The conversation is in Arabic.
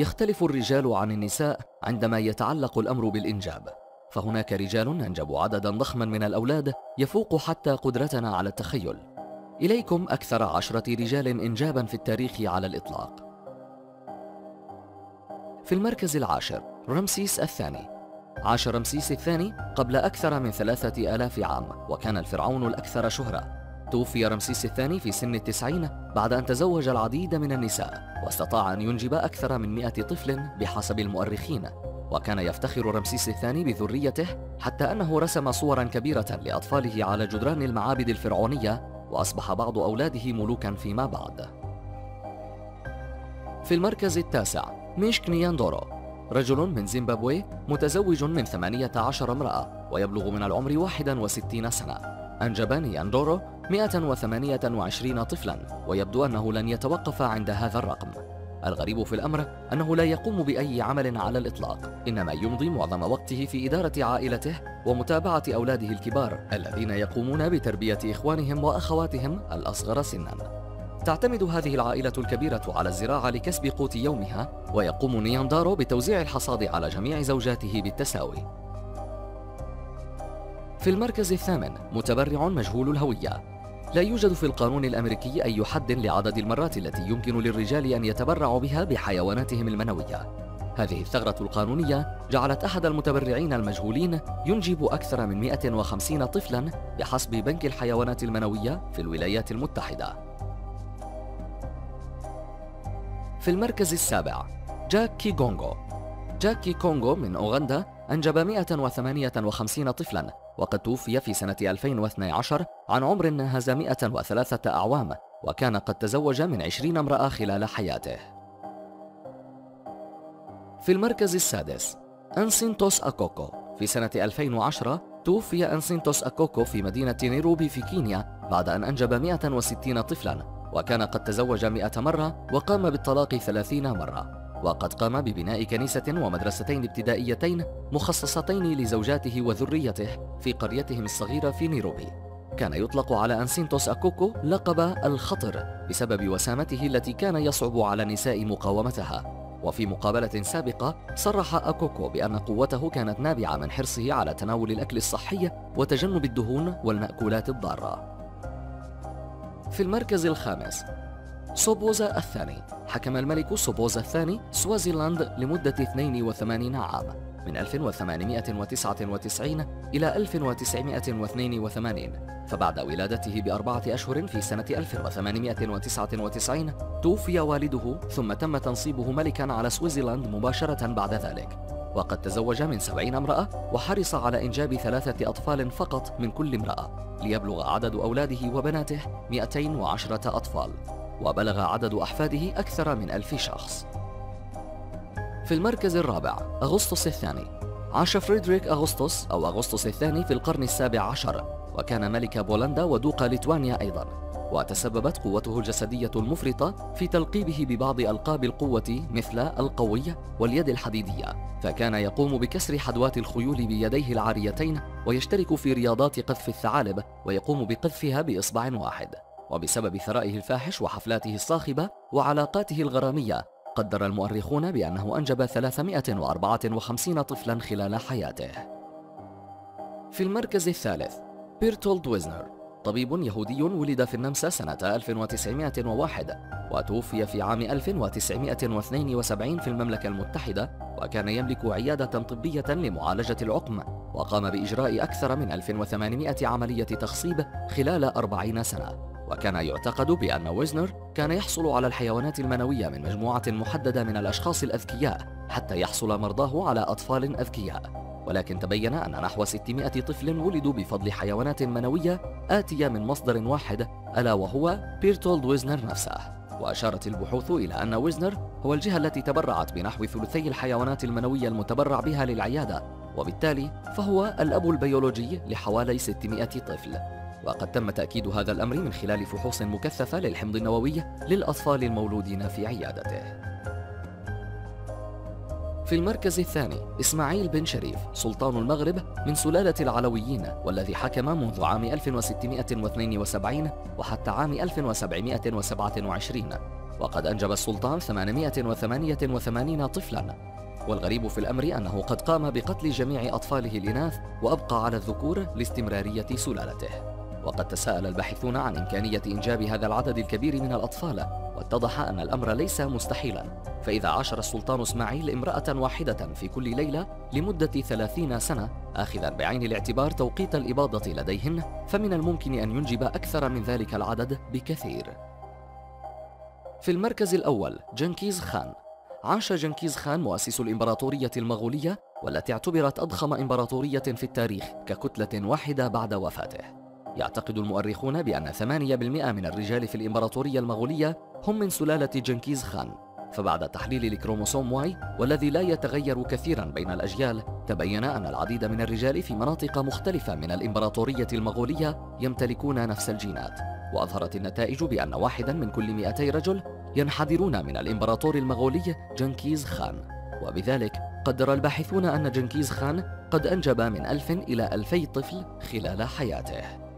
يختلف الرجال عن النساء عندما يتعلق الأمر بالإنجاب. فهناك رجال أنجبوا عددا ضخما من الأولاد يفوق حتى قدرتنا على التخيل. إليكم أكثر عشرة رجال إنجابا في التاريخ على الإطلاق. في المركز العاشر رمسيس الثاني. عاش رمسيس الثاني قبل أكثر من ثلاثة آلاف عام وكان الفرعون الأكثر شهرة. توفي رمسيس الثاني في سن التسعين بعد أن تزوج العديد من النساء واستطاع أن ينجب أكثر من مئة طفل بحسب المؤرخين. وكان يفتخر رمسيس الثاني بذريته حتى أنه رسم صورا كبيرة لأطفاله على جدران المعابد الفرعونية وأصبح بعض أولاده ملوكا فيما بعد. في المركز التاسع ميشك نياندورو رجل من زيمبابوي متزوج من 18 امرأة ويبلغ من العمر 61 سنة. أنجب نياندورو 128 طفلا ويبدو أنه لن يتوقف عند هذا الرقم. الغريب في الأمر أنه لا يقوم بأي عمل على الإطلاق إنما يمضي معظم وقته في إدارة عائلته ومتابعة أولاده الكبار الذين يقومون بتربية إخوانهم وأخواتهم الأصغر سنا. تعتمد هذه العائلة الكبيرة على الزراعة لكسب قوت يومها ويقوم نياندارو بتوزيع الحصاد على جميع زوجاته بالتساوي. في المركز الثامن متبرع مجهول الهوية. لا يوجد في القانون الأمريكي أي حد لعدد المرات التي يمكن للرجال أن يتبرعوا بها بحيواناتهم المنوية. هذه الثغرة القانونية جعلت أحد المتبرعين المجهولين ينجب أكثر من 150 طفلا بحسب بنك الحيوانات المنوية في الولايات المتحدة. في المركز السابع جاك كيغونغو جاك كيغونغو من أوغندا أنجب 158 طفلا وقد توفي في سنة 2012 عن عمر ناهز 103 أعوام وكان قد تزوج من 20 امرأة خلال حياته. في المركز السادس أنسينتوس أكوكو. في سنة 2010 توفي أنسينتوس أكوكو في مدينة نيروبي في كينيا بعد أن أنجب 160 طفلا وكان قد تزوج 100 مرة وقام بالطلاق 30 مرة. وقد قام ببناء كنيسة ومدرستين ابتدائيتين مخصصتين لزوجاته وذريته في قريتهم الصغيرة في نيروبي. كان يطلق على أنسينتوس أكوكو لقب الخطر بسبب وسامته التي كان يصعب على النساء مقاومتها. وفي مقابلة سابقة صرح أكوكو بأن قوته كانت نابعة من حرصه على تناول الأكل الصحي وتجنب الدهون والمأكولات الضارة. في المركز الخامس سوبوزا الثاني. حكم الملك سوبوزا الثاني سوازيلاند لمدة 82 عام من 1899 إلى 1982 فبعد ولادته بأربعة أشهر في سنة 1899 توفي والده ثم تم تنصيبه ملكا على سويسرلاند مباشرة بعد ذلك. وقد تزوج من سبعين امرأة وحرص على إنجاب ثلاثة أطفال فقط من كل امرأة ليبلغ عدد أولاده وبناته 210 أطفال. وبلغ عدد أحفاده أكثر من ألف شخص. في المركز الرابع أغسطس الثاني. عاش فريدريك أغسطس أو أغسطس الثاني في القرن السابع عشر وكان ملك بولندا ودوق ليتوانيا أيضا. وتسببت قوته الجسدية المفرطة في تلقيبه ببعض ألقاب القوة مثل القوي واليد الحديدية. فكان يقوم بكسر حدوات الخيول بيديه العاريتين ويشترك في رياضات قذف الثعالب ويقوم بقذفها بإصبع واحد. وبسبب ثرائه الفاحش وحفلاته الصاخبة وعلاقاته الغرامية قدر المؤرخون بأنه أنجب 354 طفلا خلال حياته. في المركز الثالث بيرتولد ويزنر طبيب يهودي ولد في النمسا سنة 1901 وتوفي في عام 1972 في المملكة المتحدة وكان يملك عيادة طبية لمعالجة العقم وقام بإجراء أكثر من 1800 عملية تخصيب خلال 40 سنة. وكان يعتقد بأن ويزنر كان يحصل على الحيوانات المنوية من مجموعة محددة من الأشخاص الأذكياء حتى يحصل مرضاه على أطفال أذكياء. ولكن تبين أن نحو 600 طفل ولدوا بفضل حيوانات منوية آتية من مصدر واحد ألا وهو بيرتولد ويزنر نفسه. وأشارت البحوث إلى أن ويزنر هو الجهة التي تبرعت بنحو ثلثي الحيوانات المنوية المتبرع بها للعيادة وبالتالي فهو الأب البيولوجي لحوالي 600 طفل. وقد تم تأكيد هذا الأمر من خلال فحوص مكثفة للحمض النووي للأطفال المولودين في عيادته. في المركز الثاني إسماعيل بن شريف سلطان المغرب من سلالة العلويين والذي حكم منذ عام 1672 وحتى عام 1727 وقد أنجب السلطان 888 طفلا. والغريب في الأمر أنه قد قام بقتل جميع أطفاله الإناث وأبقى على الذكور لاستمرارية سلالته. وقد تساءل الباحثون عن إمكانية إنجاب هذا العدد الكبير من الأطفال واتضح أن الأمر ليس مستحيلا. فإذا عاشر السلطان إسماعيل امرأة واحدة في كل ليلة لمدة ثلاثين سنة آخذا بعين الاعتبار توقيت الإباضة لديهن فمن الممكن أن ينجب أكثر من ذلك العدد بكثير. في المركز الأول جنكيز خان. عاش جنكيز خان مؤسس الإمبراطورية المغولية والتي اعتبرت أضخم إمبراطورية في التاريخ ككتلة واحدة بعد وفاته. يعتقد المؤرخون بأن 8% من الرجال في الإمبراطورية المغولية هم من سلالة جنكيز خان. فبعد تحليل الكروموسوم واي والذي لا يتغير كثيرا بين الأجيال تبين أن العديد من الرجال في مناطق مختلفة من الإمبراطورية المغولية يمتلكون نفس الجينات. وأظهرت النتائج بأن واحدا من كل 200 رجل ينحدرون من الإمبراطور المغولي جنكيز خان. وبذلك قدر الباحثون أن جنكيز خان قد أنجب من ألف إلى ألفي طفل خلال حياته.